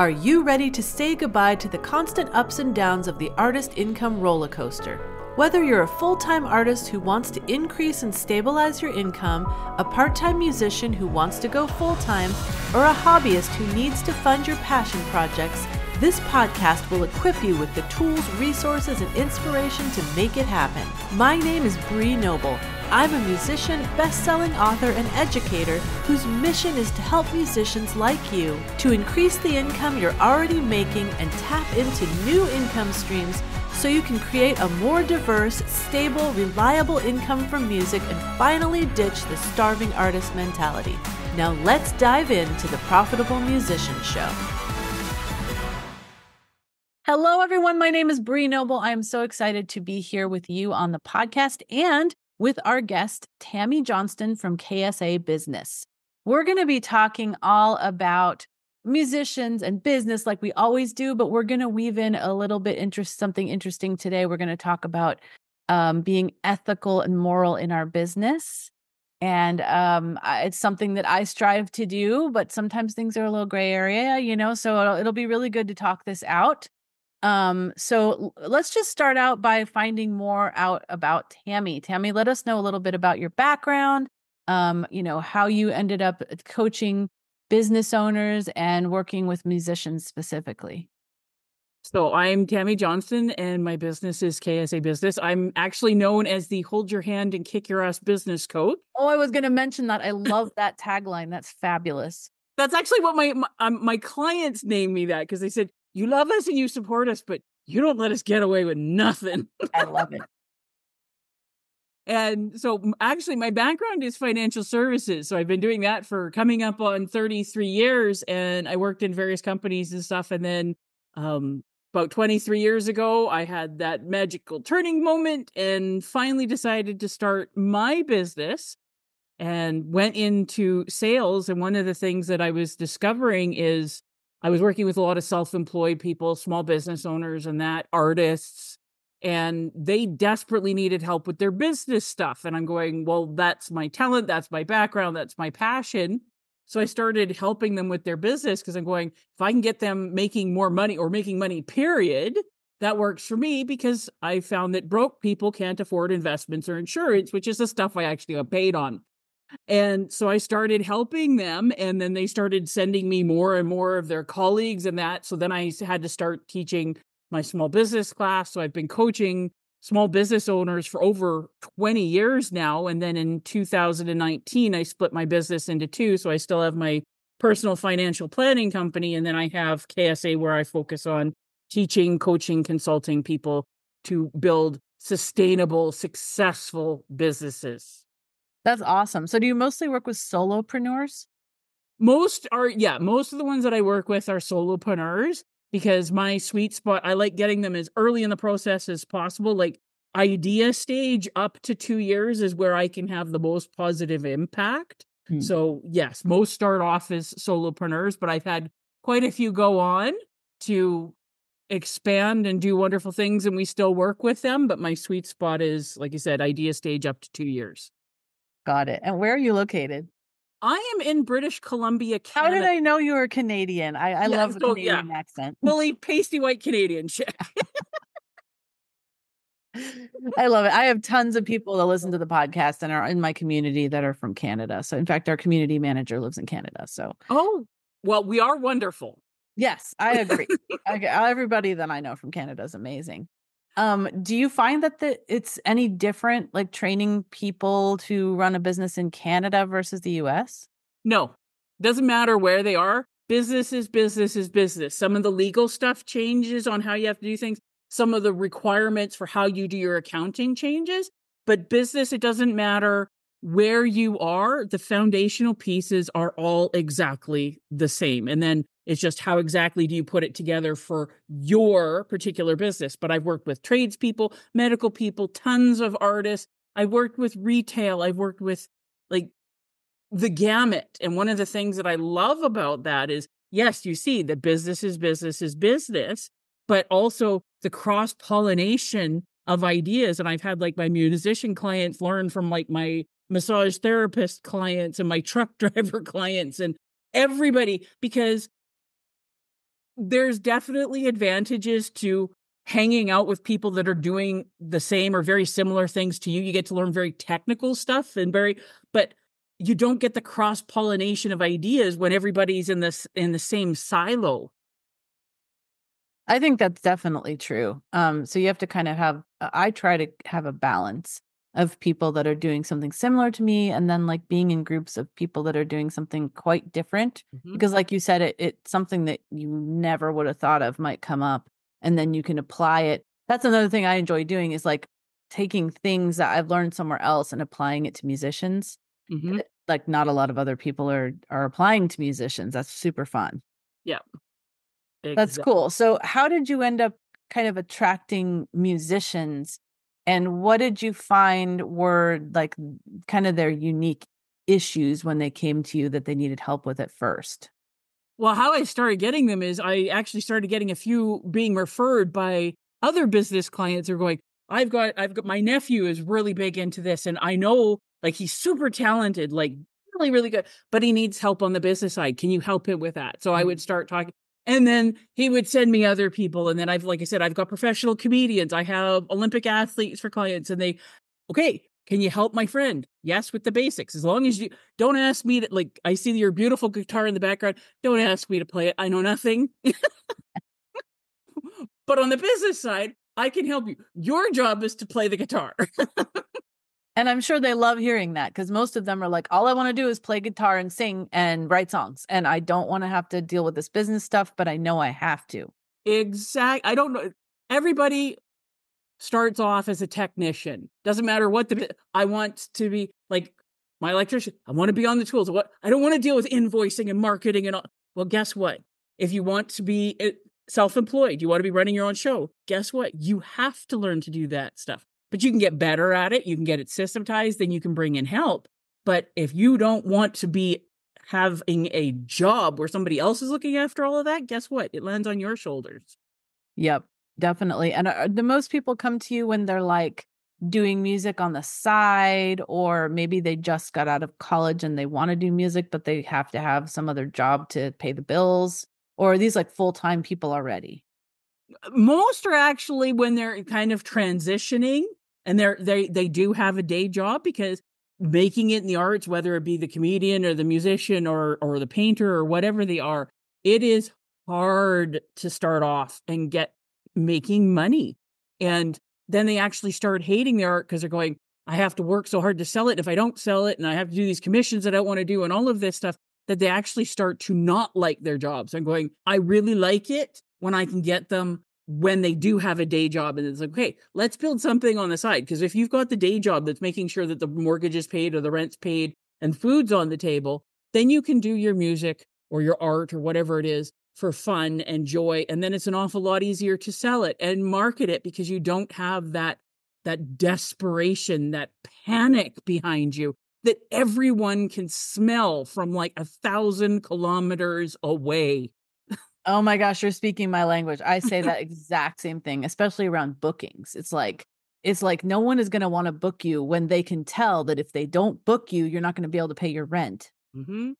Are you ready to say goodbye to the constant ups and downs of the artist income roller coaster? Whether you're a full time artist who wants to increase and stabilize your income, a part time musician who wants to go full time, or a hobbyist who needs to fund your passion projects, this podcast will equip you with the tools, resources, and inspiration to make it happen. My name is Bree Noble. I'm a musician, best selling author, and educator whose mission is to help musicians like you to increase the income you're already making and tap into new income streams so you can create a more diverse, stable, reliable income from music and finally ditch the starving artist mentality. Now let's dive into the Profitable Musician Show. Hello, everyone. My name is Bree Noble. I am so excited to be here with you on the podcast and with our guest, Tammy Johnston from KSA Business. We're going to be talking all about musicians and business like we always do, but we're going to weave in a little bit interest something interesting today. We're going to talk about um, being ethical and moral in our business. And um, it's something that I strive to do, but sometimes things are a little gray area, you know. So it'll, it'll be really good to talk this out. Um, so let's just start out by finding more out about Tammy. Tammy, let us know a little bit about your background, um, you know, how you ended up uh, coaching business owners and working with musicians specifically. So I'm Tammy Johnston and my business is KSA Business. I'm actually known as the hold your hand and kick your ass business coach. Oh, I was going to mention that. I love that tagline. That's fabulous. That's actually what my my, um, my clients named me that because they said you love us and you support us, but you don't let us get away with nothing. I love it. And so, actually, my background is financial services. So, I've been doing that for coming up on 33 years. And I worked in various companies and stuff. And then, um, about 23 years ago, I had that magical turning moment and finally decided to start my business and went into sales. And one of the things that I was discovering is I was working with a lot of self employed people, small business owners, and that artists, and they desperately needed help with their business stuff. And I'm going, well, that's my talent, that's my background, that's my passion. So I started helping them with their business because I'm going, if I can get them making more money or making money, period, that works for me because I found that broke people can't afford investments or insurance, which is the stuff I actually got paid on. And so I started helping them, and then they started sending me more and more of their colleagues and that. So then I had to start teaching my small business class. So I've been coaching small business owners for over 20 years now. And then in 2019, I split my business into two. So I still have my personal financial planning company, and then I have KSA where I focus on teaching, coaching, consulting people to build sustainable, successful businesses. That's awesome. So do you mostly work with solopreneurs? Most are, yeah, most of the ones that I work with are solopreneurs because my sweet spot, I like getting them as early in the process as possible. Like idea stage up to two years is where I can have the most positive impact. Hmm. So, yes, most start off as solopreneurs, but I've had quite a few go on to expand and do wonderful things, and we still work with them. But my sweet spot is, like you said, idea stage up to two years. Got it. And where are you located? I am in British Columbia, Canada. How did I know you were Canadian? I, I yeah, love the so, Canadian yeah. accent. Fully pasty white Canadian chick. I love it. I have tons of people that listen to the podcast and are in my community that are from Canada. So, in fact, our community manager lives in Canada. So, oh, well, we are wonderful. Yes, I agree. I, everybody that I know from Canada is amazing. Um, do you find that the, it's any different, like training people to run a business in Canada versus the US? No, doesn't matter where they are. Business is business is business. Some of the legal stuff changes on how you have to do things. Some of the requirements for how you do your accounting changes. But business, it doesn't matter where you are. The foundational pieces are all exactly the same. And then it's just how exactly do you put it together for your particular business. But I've worked with tradespeople, medical people, tons of artists. I've worked with retail. I've worked with like the gamut. And one of the things that I love about that is yes, you see that business is business is business, but also the cross pollination of ideas. And I've had like my musician clients learn from like my massage therapist clients and my truck driver clients and everybody because there's definitely advantages to hanging out with people that are doing the same or very similar things to you. You get to learn very technical stuff and very, but you don't get the cross pollination of ideas when everybody's in this in the same silo. I think that's definitely true. Um, so you have to kind of have. I try to have a balance of people that are doing something similar to me, and then like being in groups of people that are doing something quite different. Mm-hmm. Because, like you said, it it's something that you never would have thought of might come up, and then you can apply it. That's another thing I enjoy doing is like taking things that I've learned somewhere else and applying it to musicians. Mm-hmm. Like not a lot of other people are are applying to musicians. That's super fun. Yeah. Exactly. That's cool. So how did you end up kind of attracting musicians and what did you find were like kind of their unique issues when they came to you that they needed help with at first? Well, how I started getting them is I actually started getting a few being referred by other business clients who are going, I've got I've got my nephew is really big into this and I know like he's super talented, like really, really good, but he needs help on the business side. Can you help him with that? So I would mm-hmm. start talking. And then he would send me other people. And then I've, like I said, I've got professional comedians. I have Olympic athletes for clients. And they, okay, can you help my friend? Yes, with the basics. As long as you don't ask me to, like, I see your beautiful guitar in the background. Don't ask me to play it. I know nothing. but on the business side, I can help you. Your job is to play the guitar. and I'm sure they love hearing that because most of them are like, all I want to do is play guitar and sing and write songs. And I don't want to have to deal with this business stuff, but I know I have to. Exactly. I don't know. Everybody starts off as a technician. Doesn't matter what the I want to be like my electrician. I want to be on the tools. What I don't want to deal with invoicing and marketing and all. Well, guess what? If you want to be eh, self-employed, you want to be running your own show. Guess what? You have to learn to do that stuff. But you can get better at it. You can get it systematized. Then you can bring in help. But if you don't want to be having a job where somebody else is looking after all of that, guess what? It lands on your shoulders. Yep. Definitely. And uh, the most people come to you when they're like doing music on the side, or maybe they just got out of college and they want to do music, but they have to have some other job to pay the bills? Or are these like full time people already? Most are actually when they're kind of transitioning and they're they they do have a day job because making it in the arts whether it be the comedian or the musician or or the painter or whatever they are it is hard to start off and get making money. And then they actually start hating their art because they're going, I have to work so hard to sell it. If I don't sell it and I have to do these commissions that I don't want to do and all of this stuff, that they actually start to not like their jobs. I'm going, I really like it when I can get them when they do have a day job. And it's like, okay, let's build something on the side. Because if you've got the day job that's making sure that the mortgage is paid or the rent's paid and food's on the table, then you can do your music or your art or whatever it is for fun and joy and then it's an awful lot easier to sell it and market it because you don't have that that desperation that panic behind you that everyone can smell from like a thousand kilometers away oh my gosh you're speaking my language. I say that exact same thing especially around bookings. It's like it's like no one is going to want to book you when they can tell that if they don't book you you're not going to be able to pay your rent. Mm-hmm.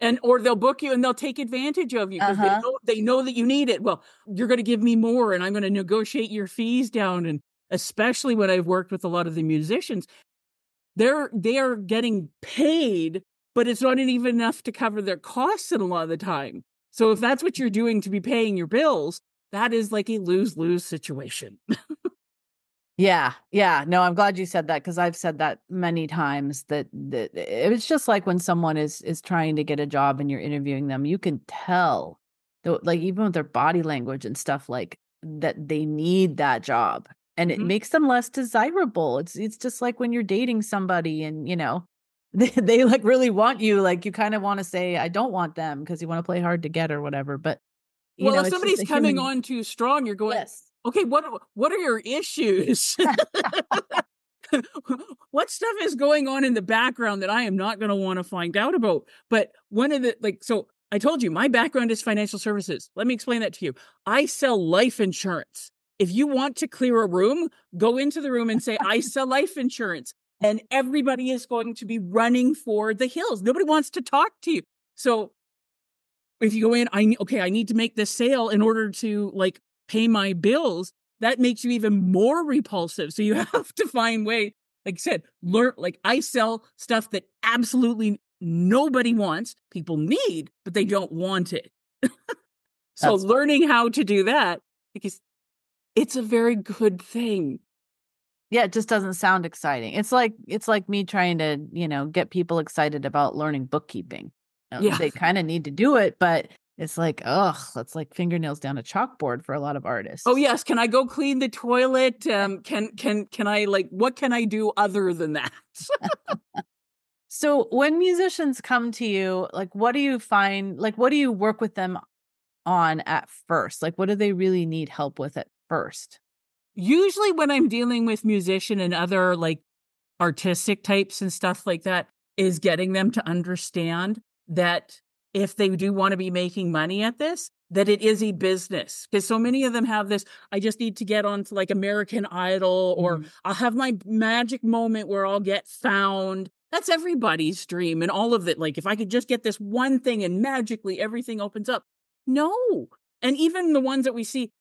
And or they'll book you and they'll take advantage of you because uh-huh. they, know, they know that you need it. Well you're going to give me more and i'm going to negotiate your fees down and especially when i've worked with a lot of the musicians they're they are getting paid but it's not even enough to cover their costs in a lot of the time so if that's what you're doing to be paying your bills that is like a lose-lose situation Yeah, yeah. No, I'm glad you said that because I've said that many times that, that it's just like when someone is is trying to get a job and you're interviewing them, you can tell, though, like even with their body language and stuff, like that they need that job, and it mm-hmm. makes them less desirable. It's it's just like when you're dating somebody and you know they, they like really want you, like you kind of want to say I don't want them because you want to play hard to get or whatever. But well, know, if somebody's coming human... on too strong, you're going. Yes okay, what what are your issues? what stuff is going on in the background that I am not going to want to find out about? But one of the like, so I told you my background is financial services. Let me explain that to you. I sell life insurance. If you want to clear a room, go into the room and say, I sell life insurance. And everybody is going to be running for the hills. Nobody wants to talk to you. So if you go in, I okay, I need to make this sale in order to like pay my bills. That makes you even more repulsive. So you have to find way, like I said, learn. Like I sell stuff that absolutely nobody wants, people need, but they don't want it. so That's learning how to do that because it's a very good thing. Yeah, it just doesn't sound exciting. It's like it's like me trying to, you know, get people excited about learning bookkeeping. You know, yeah. They kind of need to do it, but it's like, ugh, that's like fingernails down a chalkboard for a lot of artists. Oh yes, can I go clean the toilet? Um, can can can I like what can I do other than that? so when musicians come to you, like what do you find like what do you work with them on at first? Like what do they really need help with at first? Usually when I'm dealing with musician and other like artistic types and stuff like that is getting them to understand that if they do want to be making money at this, that it is a business. Because so many of them have this, I just need to get onto like American Idol, or mm. I'll have my magic moment where I'll get found. That's everybody's dream and all of it. Like, if I could just get this one thing and magically everything opens up. No. And even the ones that we see,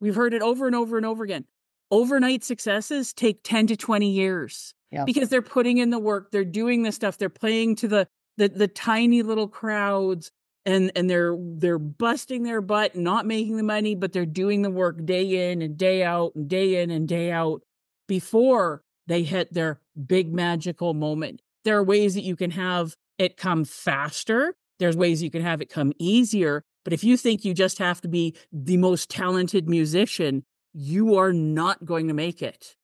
we've heard it over and over and over again. Overnight successes take 10 to 20 years yep. because they're putting in the work, they're doing the stuff, they're playing to the the the tiny little crowds and and they're they're busting their butt not making the money but they're doing the work day in and day out and day in and day out before they hit their big magical moment there are ways that you can have it come faster there's ways you can have it come easier but if you think you just have to be the most talented musician you are not going to make it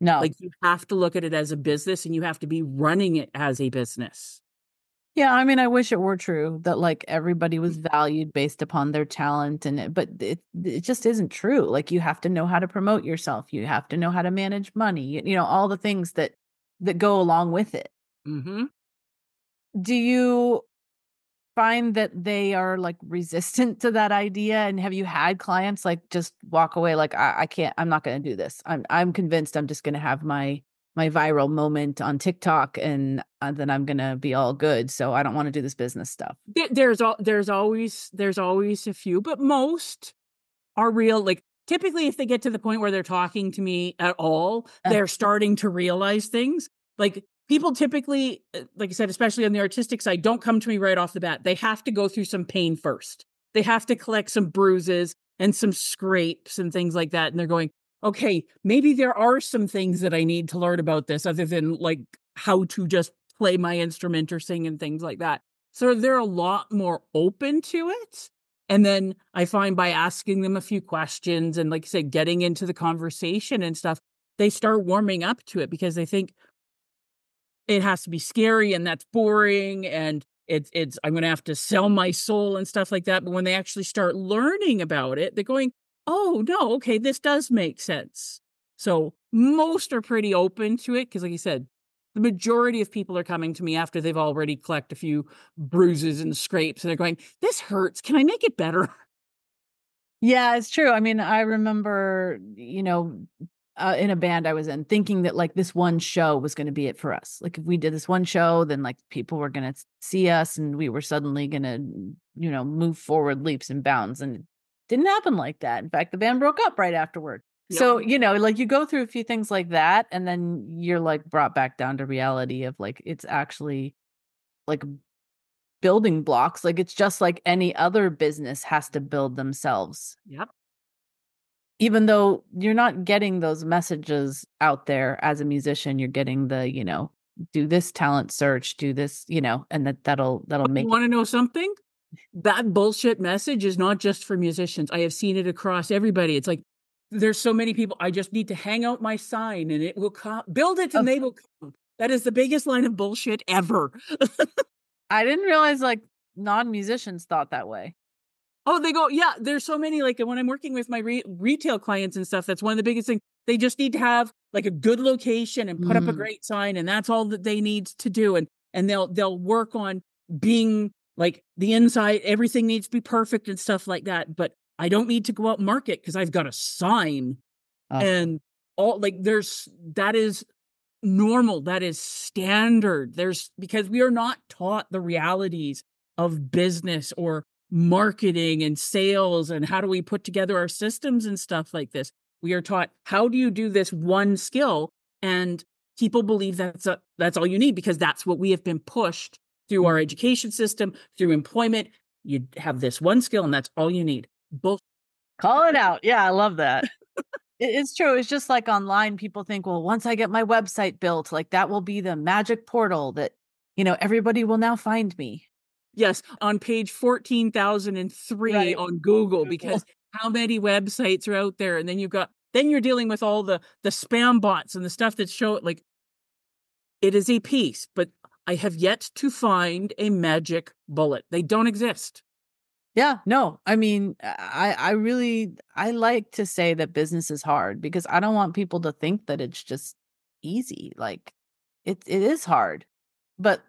no like you have to look at it as a business and you have to be running it as a business yeah, I mean, I wish it were true that like everybody was mm. valued based upon their talent, and it, but it it just isn't true. Like you have to know how to promote yourself, you have to know how to manage money, you, you know, all the things that that go along with it. Mm-hmm. Do you find that they are like resistant to that idea? And have you had clients like just walk away like I, I can't, I'm not going to do this. I'm I'm convinced I'm just going to have my my viral moment on TikTok and uh, then I'm going to be all good. So I don't want to do this business stuff. There's all there's always there's always a few, but most are real like typically if they get to the point where they're talking to me at all, uh. they're starting to realize things. Like people typically uh, like I said especially on the artistic side don't come to me right off the bat. They have to go through some pain first. They have to collect some bruises and some scrapes and things like that and they're going, okay, maybe there are some things that I need to learn about this other than like how to just play my instrument or sing and things like that. So they're a lot more open to it. And then I find by asking them a few questions and, like I said, getting into the conversation and stuff, they start warming up to it because they think it has to be scary and that's boring and it's it's I'm going to have to sell my soul and stuff like that. But when they actually start learning about it, they're going, oh, no, okay, this does make sense. So most are pretty open to it because, like you said, the majority of people are coming to me after they've already collected a few bruises and scrapes and they're going, this hurts. Can I make it better? Yeah, it's true. I mean, I remember, you know, uh, in a band I was in, thinking that like this one show was going to be it for us. Like if we did this one show, then like people were going to see us, and we were suddenly going to, you know, move forward leaps and bounds. And didn't happen like that. In fact, the band broke up right afterward. Yep. So, you know, like you go through a few things like that, and then you're like brought back down to reality of like it's actually like building blocks. Like it's just like any other business has to build themselves. Yep. Even though you're not getting those messages out there as a musician, you're getting the, you know, do this talent search, do this, you know, and that that'll that'll make. You want to know something? that bullshit message is not just for musicians. I have seen it across everybody. It's like there's so many people. I just need to hang out my sign and it will come. Build it and okay. they will come. That is the biggest line of bullshit ever. I didn't realize like non musicians thought that way. Oh, they go, yeah, there's so many. Like when I'm working with my re- retail clients and stuff, that's one of the biggest things. They just need to have like a good location and put mm. up a mm. great sign, and that's all that they need to do. And and they'll they'll work on being like the inside, everything needs to be perfect and stuff like that. But I don't need to go out and market because I've got a sign. Uh, and all like there's that is normal. That is standard. There's because we are not taught the realities of business or marketing and sales and how do we put together our systems and stuff like this. We are taught how do you do this one skill and people believe that's a, that's all you need because that's what we have been pushed through our mm-hmm. education system, through employment. You have this one skill and that's all you need. Both call it out. Yeah, I love that. it's true. It's just like online people think, well, once I get my website built, like that will be the magic portal that, you know, everybody will now find me. Yes, on page 14,003 right. on Google because how many websites are out there and then you've got then you're dealing with all the the spam bots and the stuff that show it like it is a piece but i have yet to find a magic bullet. They don't exist. Yeah no i mean i i really i like to say that business is hard because i don't want people to think that it's just easy like it it is hard but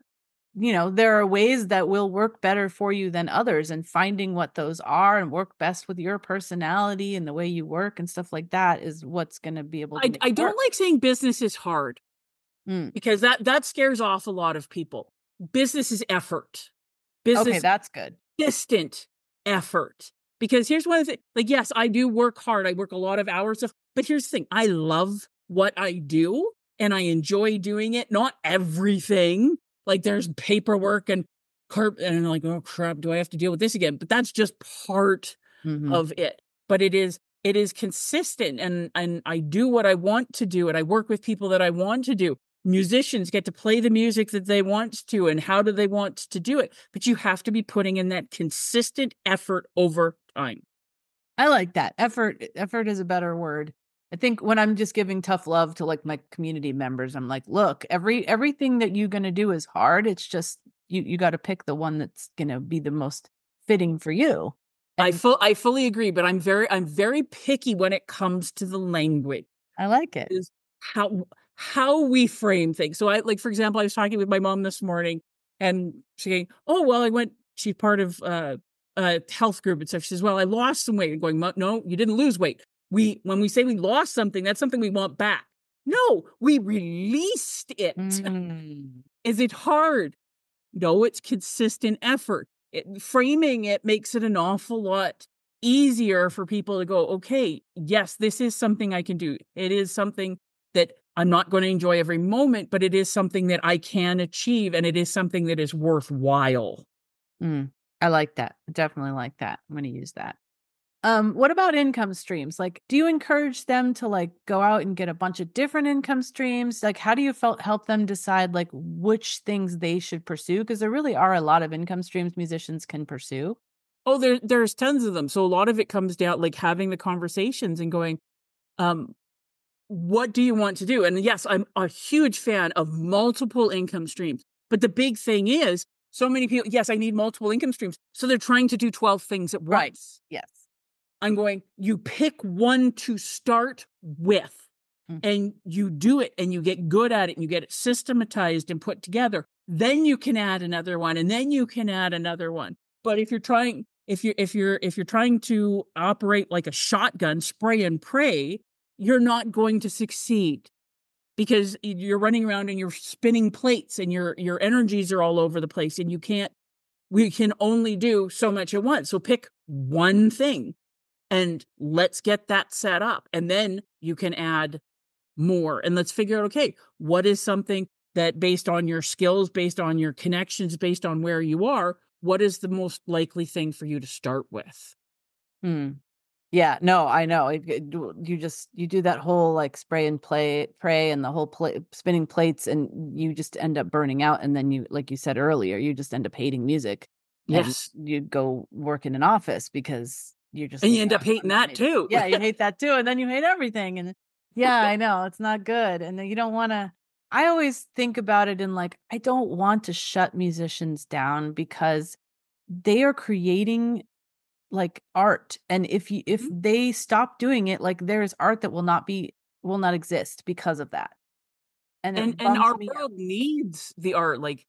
you know, there are ways that will work better for you than others, and finding what those are and work best with your personality and the way you work and stuff like that is what's going to be able to. I, I don't like saying business is hard mm. because that that scares off a lot of people. Business is effort. Business, okay, that's good. Distant effort. Because here's one of the like, yes, I do work hard. I work a lot of hours of, but here's the thing: I love what I do and I enjoy doing it. Not everything like there's paperwork and carp and like, oh crap, do I have to deal with this again? But that's just part mm-hmm. of it. But it is it is consistent and and I do what I want to do and I work with people that I want to do. Musicians get to play the music that they want to and how do they want to do it? But you have to be putting in that consistent effort over time. I like that. Effort effort is a better word. I think when I'm just giving tough love to like my community members, I'm like, look, every everything that you're gonna do is hard. It's just you you got to pick the one that's gonna be the most fitting for you. And I full I fully agree, but I'm very I'm very picky when it comes to the language. I like it. Is how how we frame things. So I like, for example, I was talking with my mom this morning, and she going, "Oh well, I went. She's part of uh, a health group and stuff." She says, "Well, I lost some weight." And going, "No, you didn't lose weight we when we say we lost something that's something we want back. No we released it. Mm. is it hard? No it's consistent effort. It, framing it makes it an awful lot easier for people to go okay yes this is something i can do. It is something that i'm not going to enjoy every moment but it is something that i can achieve and it is something that is worthwhile. Mm. i like that. Definitely like that i'm going to use that um, what about income streams? Like, do you encourage them to like go out and get a bunch of different income streams? Like, how do you felt help them decide like which things they should pursue? Because there really are a lot of income streams musicians can pursue. Oh, there there's tons of them. So a lot of it comes down like having the conversations and going, um, what do you want to do? And yes, I'm a huge fan of multiple income streams. But the big thing is, so many people, yes, I need multiple income streams. So they're trying to do 12 things at once. Right. Yes I'm going, you pick one to start with mm-hmm. and you do it and you get good at it and you get it systematized and put together. Then you can add another one and then you can add another one. But if you're trying, if you're, if you're, if you're trying to operate like a shotgun, spray and pray, you're not going to succeed because you're running around and you're spinning plates and your, your energies are all over the place and you can't, we can only do so much at once. So pick one thing and let's get that set up. And then you can add more and let's figure out okay, what is something that based on your skills, based on your connections, based on where you are, what is the most likely thing for you to start with? Hmm. Yeah, no, I know. It, it, you just you do that whole like spray and play, pray, and the whole play, spinning plates, and you just end up burning out. And then you, like you said earlier, you just end up hating music. Yes, you go work in an office because you're just and you end up hating that too. Yeah, you hate that too, and then you hate everything. And yeah, I know it's not good, and then you don't want to. I always think about it in like I don't want to shut musicians down because they are creating like art, and if you if mm-hmm. they stop doing it, like there is art that will not be will not exist because of that. And and, and our world out. needs the art. Like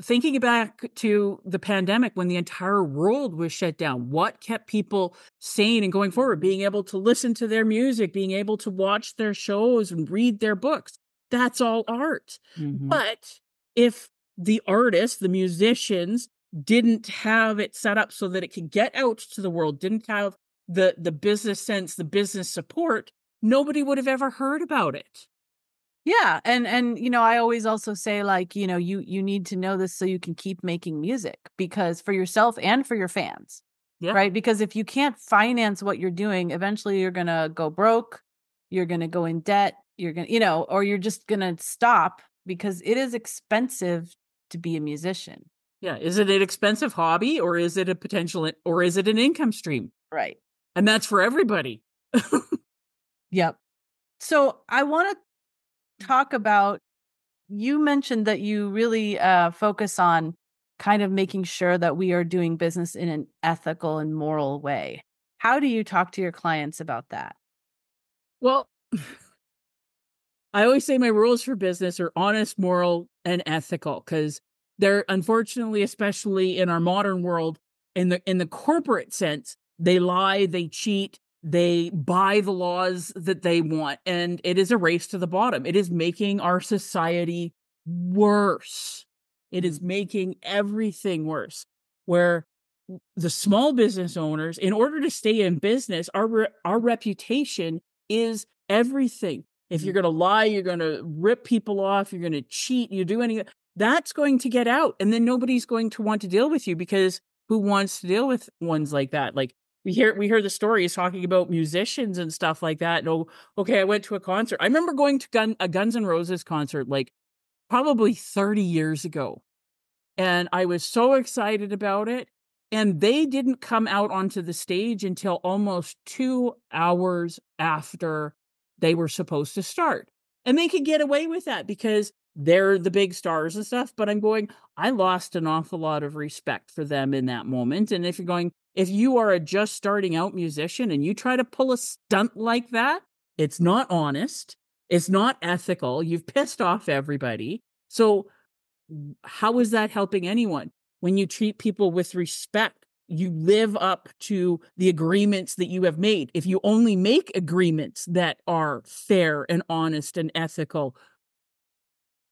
thinking back to the pandemic when the entire world was shut down, what kept people sane and going forward? Being able to listen to their music, being able to watch their shows and read their books. That's all art. Mm-hmm. But if the artists, the musicians, didn't have it set up so that it could get out to the world, didn't have the the business sense, the business support, nobody would have ever heard about it. Yeah, and and you know, I always also say like, you know, you you need to know this so you can keep making music because for yourself and for your fans. Yeah. Right? Because if you can't finance what you're doing, eventually you're going to go broke, you're going to go in debt, you're going to, you know, or you're just going to stop because it is expensive to be a musician. Yeah, is it an expensive hobby or is it a potential or is it an income stream? Right. And that's for everybody. Yep. So I want to talk about you mentioned that you really uh, focus on kind of making sure that we are doing business in an ethical and moral way. How do you talk to your clients about that? Well, I always say my rules for business are honest, moral, and ethical because they're unfortunately, especially in our modern world, in the in the corporate sense, they lie, they cheat, they buy the laws that they want and it is a race to the bottom. It is making our society worse. It is making everything worse where the small business owners in order to stay in business our re- our reputation is everything. If you're mm-hmm. going to lie you're going to rip people off you're going to cheat you do anything that's going to get out and then nobody's going to want to deal with you because who wants to deal with ones like that? Like we hear we hear the stories talking about musicians and stuff like that. No, oh, okay, I went to a concert. I remember going to Gun, a Guns N' Roses concert like probably 30 years ago. And I was so excited about it. And they didn't come out onto the stage until almost two hours after they were supposed to start. And they could get away with that because they're the big stars and stuff. But I'm going, I lost an awful lot of respect for them in that moment. And if you're going, if you are a just starting out musician and you try to pull a stunt like that, it's not honest. It's not ethical. You've pissed off everybody. So, how is that helping anyone? When you treat people with respect, you live up to the agreements that you have made. If you only make agreements that are fair and honest and ethical,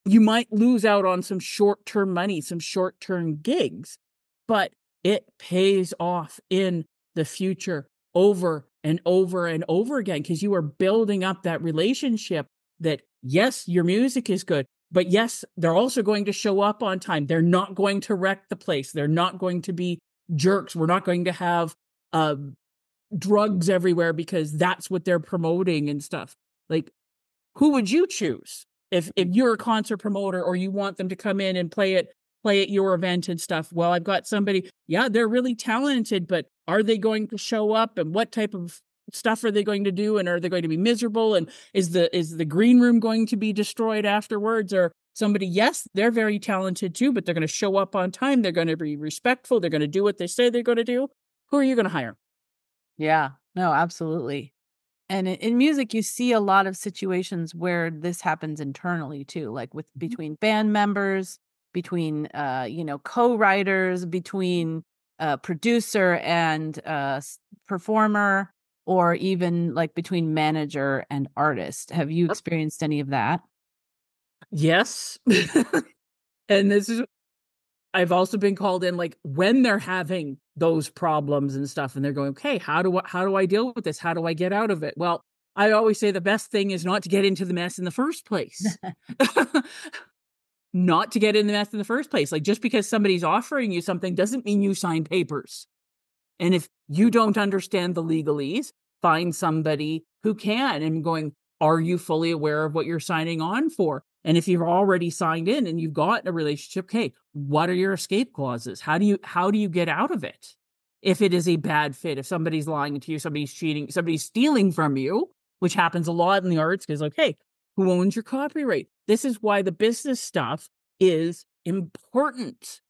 you might lose out on some short term money, some short term gigs. But it pays off in the future over and over and over again because you are building up that relationship that yes your music is good but yes they're also going to show up on time. They're not going to wreck the place. They're not going to be jerks. We're not going to have uh, drugs everywhere because that's what they're promoting and stuff. Like who would you choose if if you're a concert promoter or you want them to come in and play it play at your event and stuff. Well, I've got somebody, yeah, they're really talented, but are they going to show up? And what type of stuff are they going to do? And are they going to be miserable? And is the is the green room going to be destroyed afterwards? Or somebody yes they're very talented too but they're going to show up on time. They're going to be respectful. They're going to do what they say they're going to do. Who are you going to hire? Yeah. No absolutely. And in music you see a lot of situations where this happens internally too like with mm-hmm. between band members between uh, you know co-writers between uh, producer and uh, performer or even like between manager and artist. Have you experienced any of that? Yes. And this is i've also been called in like when they're having those problems and stuff and they're going okay how do i how do i deal with this? How do i get out of it? Well i always say the best thing is not to get into the mess in the first place not to get in the mess in the first place. Like just because somebody's offering you something doesn't mean you sign papers. And if you don't understand the legalese, find somebody who can and going, are you fully aware of what you're signing on for? And if you've already signed in and you've got a relationship, okay, what are your escape clauses? How do you how do you get out of it? If it is a bad fit, if somebody's lying to you, somebody's cheating, somebody's stealing from you, which happens a lot in the arts, because like, hey, who owns your copyright? This is why the business stuff is important.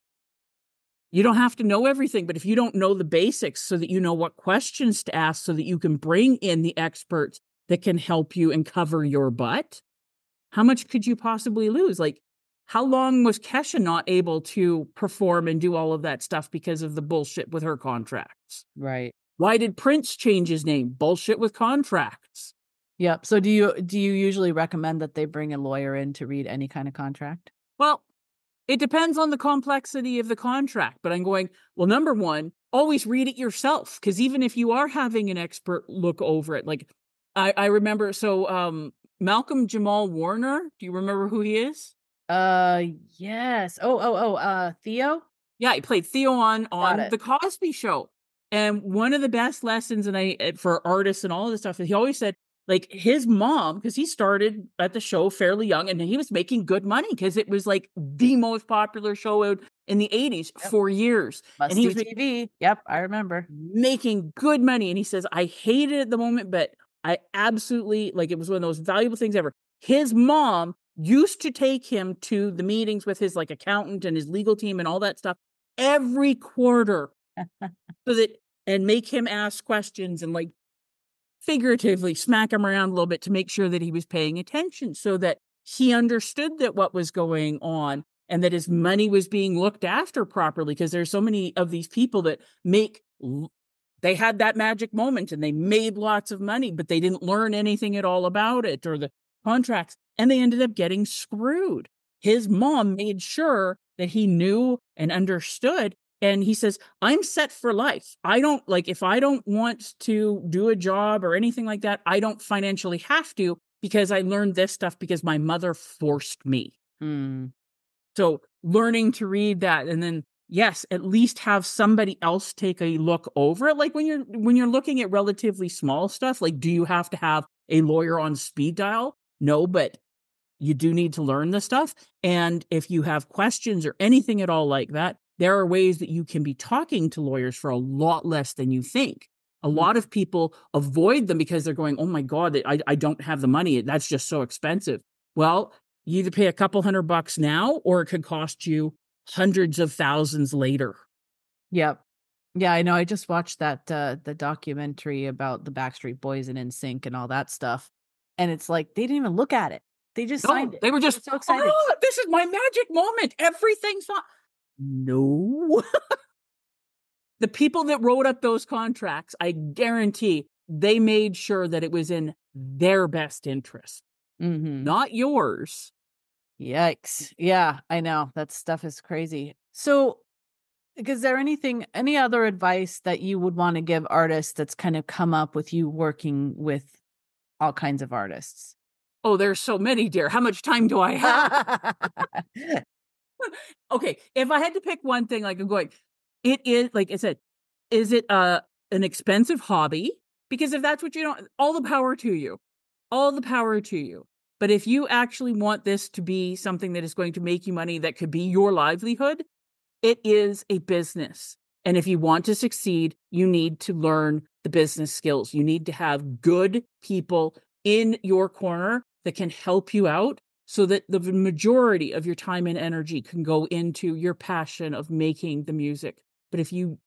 You don't have to know everything, but if you don't know the basics so that you know what questions to ask so that you can bring in the experts that can help you and cover your butt, how much could you possibly lose? Like, how long was Kesha not able to perform and do all of that stuff because of the bullshit with her contracts? Right. Why did Prince change his name? Bullshit with contracts. Yep. So do you do you usually recommend that they bring a lawyer in to read any kind of contract? Well, it depends on the complexity of the contract. But I'm going, well, number one, always read it yourself. Cause even if you are having an expert look over it, like I, I remember, so um, Malcolm Jamal Warner, do you remember who he is? Uh, yes. Oh, oh, oh, uh, Theo? Yeah, he played Theo on on the Cosby Show. And one of the best lessons, and I eh, for artists and all of this stuff, is he always said, like his mom, because he started at the show fairly young, and he was making good money because it was like the most popular show out in the 80s yep. for years. Must and he was TV. Yep, I remember. Making good money. And he says, I hate it at the moment, but I absolutely like it was one of those valuable things ever. His mom used to take him to the meetings with his like accountant and his legal team and all that stuff every quarter so that and make him ask questions and like figuratively smack him around a little bit to make sure that he was paying attention so that he understood that what was going on and that his money was being looked after properly because there's so many of these people that make they had that magic moment and they made lots of money but they didn't learn anything at all about it or the contracts and they ended up getting screwed. His mom made sure that he knew and understood and he says i'm set for life. I don't like if i don't want to do a job or anything like that i don't financially have to because i learned this stuff because my mother forced me. Mm. so learning to read that and then yes at least have somebody else take a look over it. Like when you're when you're looking at relatively small stuff like do you have to have a lawyer on speed dial? No but you do need to learn the stuff. And if you have questions or anything at all like that there are ways that you can be talking to lawyers for a lot less than you think. A lot of people avoid them because they're going, oh my God, I, I don't have the money. That's just so expensive. Well, you either pay a couple hundred bucks now or it could cost you hundreds of thousands later. Yep. Yeah, I know. I just watched that uh the documentary about the Backstreet Boys and NSYNC and all that stuff. And it's like they didn't even look at it. They just no, signed it. They were just so excited. Oh, this is my magic moment. Everything's not no. the people that wrote up those contracts, I guarantee they made sure that it was in their best interest, mm-hmm. not yours. Yikes. Yeah, I know. That stuff is crazy. So, is there anything, any other advice that you would want to give artists that's kind of come up with you working with all kinds of artists? Oh, there's so many, dear. How much time do I have? okay, if I had to pick one thing, like I'm going, it is like I said, is it uh an expensive hobby? Because if that's what you don't, all the power to you, all the power to you. But if you actually want this to be something that is going to make you money, that could be your livelihood, it is a business. And if you want to succeed, you need to learn the business skills. You need to have good people in your corner that can help you out so that the majority of your time and energy can go into your passion of making the music. But if you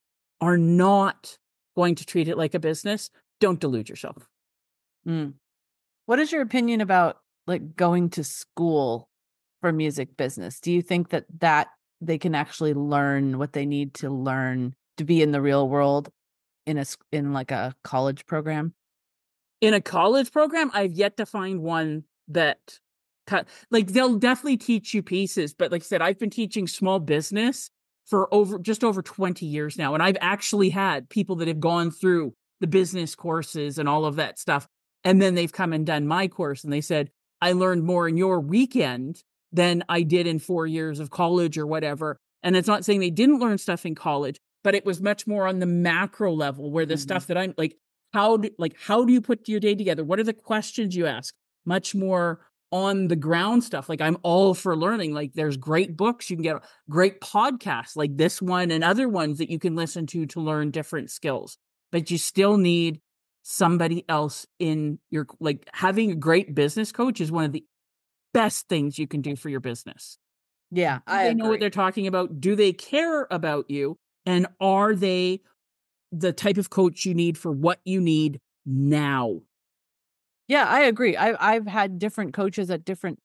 are not going to treat it like a business, don't delude yourself. Mm. What is your opinion about like going to school for music business? Do you think that that they can actually learn what they need to learn to be in the real world in a in like a college program? In a college program, I've yet to find one that like they'll definitely teach you pieces but like i said i've been teaching small business for over just over 20 years now and i've actually had people that have gone through the business courses and all of that stuff and then they've come and done my course and they said i learned more in your weekend than i did in 4 years of college or whatever. And it's not saying they didn't learn stuff in college but it was much more on the macro level where the mm-hmm. stuff that i'm like how do like how do you put your day together? What are the questions you ask? Much more on the ground stuff. Like I'm all for learning. Like there's great books. You can get great podcasts like this one and other ones that you can listen to to learn different skills. But you still need somebody else in your like having a great business coach is one of the best things you can do for your business. Yeah, do I they know what they're talking about. Do they care about you? And are they the type of coach you need for what you need now? Yeah, I agree. I've I've had different coaches at different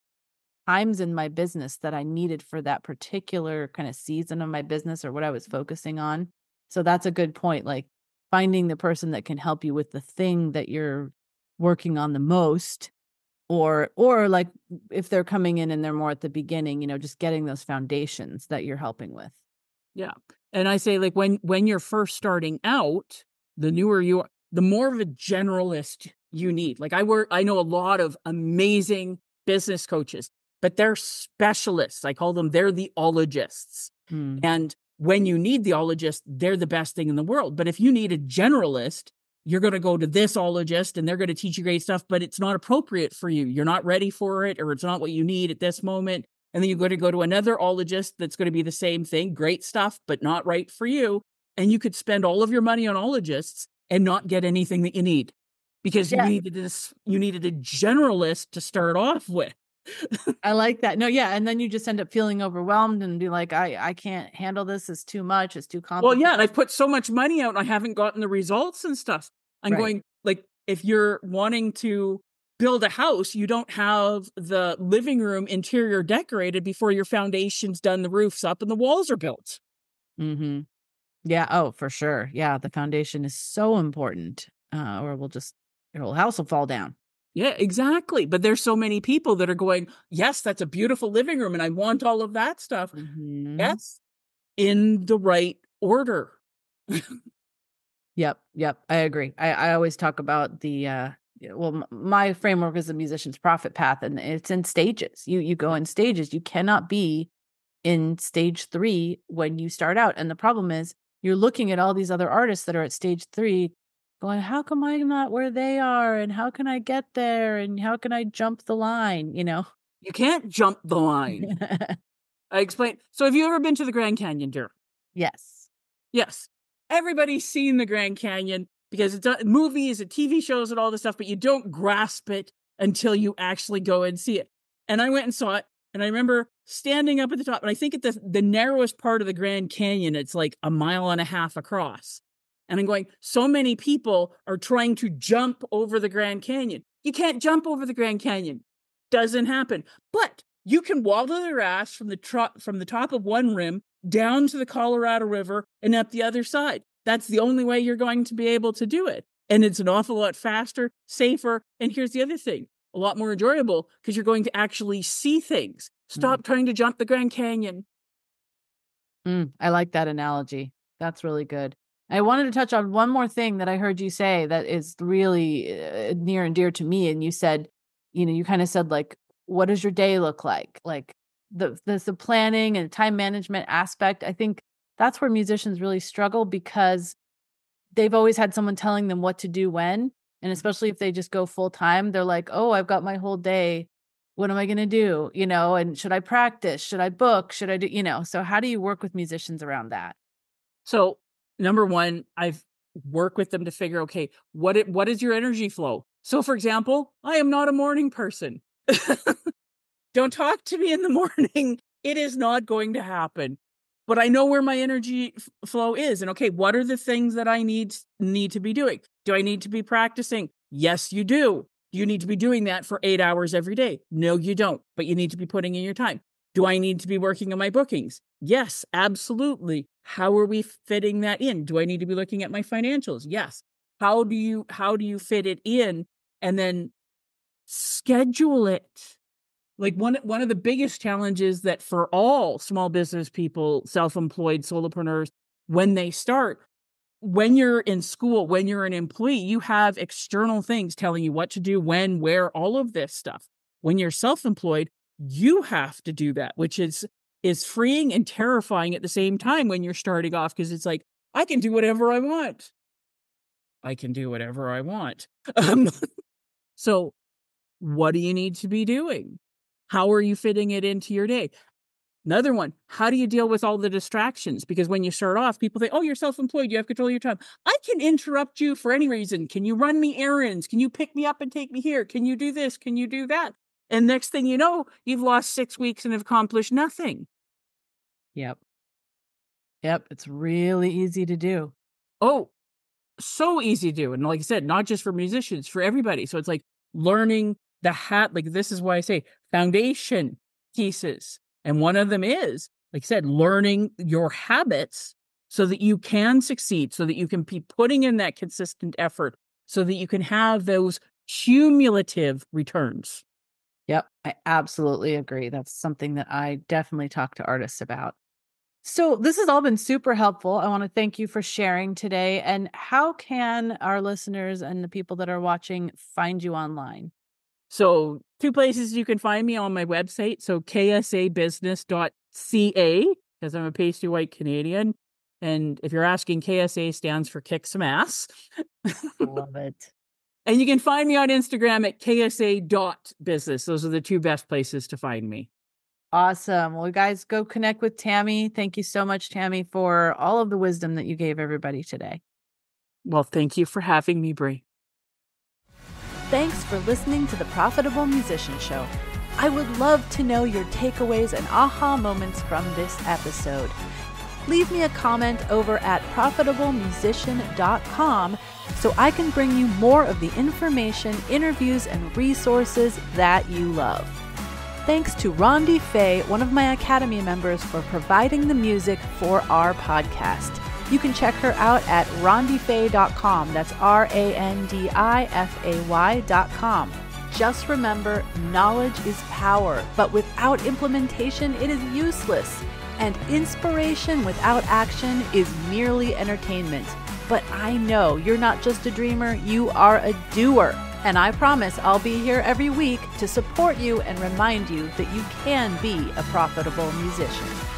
times in my business that I needed for that particular kind of season of my business or what I was focusing on. So that's a good point. Like finding the person that can help you with the thing that you're working on the most or or like if they're coming in and they're more at the beginning you know just getting those foundations that you're helping with yeah and i say like when when you're first starting out the mm-hmm. newer you are the more of a generalist you need like i work i know a lot of amazing business coaches but they're specialists i call them they're the ologists hmm. and when you need the ologist they're the best thing in the world but if you need a generalist you're going to go to this ologist and they're going to teach you great stuff, but it's not appropriate for you. You're not ready for it, or it's not what you need at this moment. And then you're going to go to another ologist that's going to be the same thing, great stuff, but not right for you. And you could spend all of your money on ologists and not get anything that you need because yeah. you needed this, you needed a generalist to start off with. I like that. No, yeah, and then you just end up feeling overwhelmed and be like, I I can't handle this. It's too much. It's too complicated. Well, yeah, and I've put so much money out and I haven't gotten the results and stuff. I'm right. going like if you're wanting to build a house, you don't have the living room interior decorated before your foundation's done, the roof's up, and the walls are built. Mm-hmm. Yeah. Oh, for sure. Yeah, the foundation is so important, uh, or we'll just your whole house will fall down. Yeah, exactly. But there's so many people that are going, yes, that's a beautiful living room, and I want all of that stuff. Mm-hmm. Yes, in the right order. Yep, yep, I agree. I, I always talk about the uh well my framework is a musician's profit path and it's in stages. You you go in stages. You cannot be in stage 3 when you start out. And the problem is you're looking at all these other artists that are at stage 3 going how come I'm not where they are and how can I get there and how can I jump the line, you know? You can't jump the line. I explain. So have you ever been to the Grand Canyon, dear? Yes. Yes everybody's seen the Grand Canyon because it's a, movies and TV shows and all this stuff, but you don't grasp it until you actually go and see it. And I went and saw it, and I remember standing up at the top, and I think at the the narrowest part of the Grand Canyon, it's like a mile and a half across. And I'm going, so many people are trying to jump over the Grand Canyon. You can't jump over the Grand Canyon. Doesn't happen. But you can waddle your ass from the tro- from the top of one rim down to the Colorado River and up the other side. That's the only way you're going to be able to do it. And it's an awful lot faster, safer. And here's the other thing a lot more enjoyable because you're going to actually see things. Stop mm. trying to jump the Grand Canyon. Mm, I like that analogy. That's really good. I wanted to touch on one more thing that I heard you say that is really uh, near and dear to me. And you said, you know, you kind of said, like, what does your day look like? Like, the the, the planning and time management aspect i think that's where musicians really struggle because they've always had someone telling them what to do when and mm-hmm. especially if they just go full time they're like oh i've got my whole day what am i going to do you know and should i practice should i book should i do you know so how do you work with musicians around that so number one i've worked with them to figure okay what it, what is your energy flow so for example i am not a morning person Don't talk to me in the morning. It is not going to happen. But I know where my energy f- flow is. And okay, what are the things that I need need to be doing? Do I need to be practicing? Yes, you do. Do you need to be doing that for eight hours every day? No, you don't, but you need to be putting in your time. Do I need to be working on my bookings? Yes, absolutely. How are we fitting that in? Do I need to be looking at my financials? Yes. How do you how do you fit it in and then schedule it? like one one of the biggest challenges that for all small business people self-employed solopreneurs when they start when you're in school when you're an employee you have external things telling you what to do when where all of this stuff when you're self-employed you have to do that which is is freeing and terrifying at the same time when you're starting off because it's like i can do whatever i want i can do whatever i want um, so what do you need to be doing how are you fitting it into your day? Another one, how do you deal with all the distractions? Because when you start off, people think, oh, you're self employed, you have control of your time. I can interrupt you for any reason. Can you run me errands? Can you pick me up and take me here? Can you do this? Can you do that? And next thing you know, you've lost six weeks and have accomplished nothing. Yep. Yep. It's really easy to do. Oh, so easy to do. And like I said, not just for musicians, for everybody. So it's like learning the hat like this is why i say foundation pieces and one of them is like i said learning your habits so that you can succeed so that you can be putting in that consistent effort so that you can have those cumulative returns Yep, I absolutely agree. That's something that I definitely talk to artists about. So, this has all been super helpful. I want to thank you for sharing today. And how can our listeners and the people that are watching find you online? So, two places you can find me on my website. So, ksabusiness.ca, because I'm a pasty white Canadian. And if you're asking, KSA stands for kick some ass. Love it. And you can find me on Instagram at ksa.business. Those are the two best places to find me. Awesome. Well, guys, go connect with Tammy. Thank you so much, Tammy, for all of the wisdom that you gave everybody today. Well, thank you for having me, Bree. Thanks for listening to the Profitable Musician Show. I would love to know your takeaways and aha moments from this episode. Leave me a comment over at profitablemusician.com so I can bring you more of the information, interviews, and resources that you love. Thanks to Randi Fay, one of my Academy members, for providing the music for our podcast. You can check her out at randifay.com. That's R A N D I F A Y.com. Just remember, knowledge is power, but without implementation, it is useless. And inspiration without action is merely entertainment. But I know you're not just a dreamer, you are a doer. And I promise I'll be here every week to support you and remind you that you can be a profitable musician.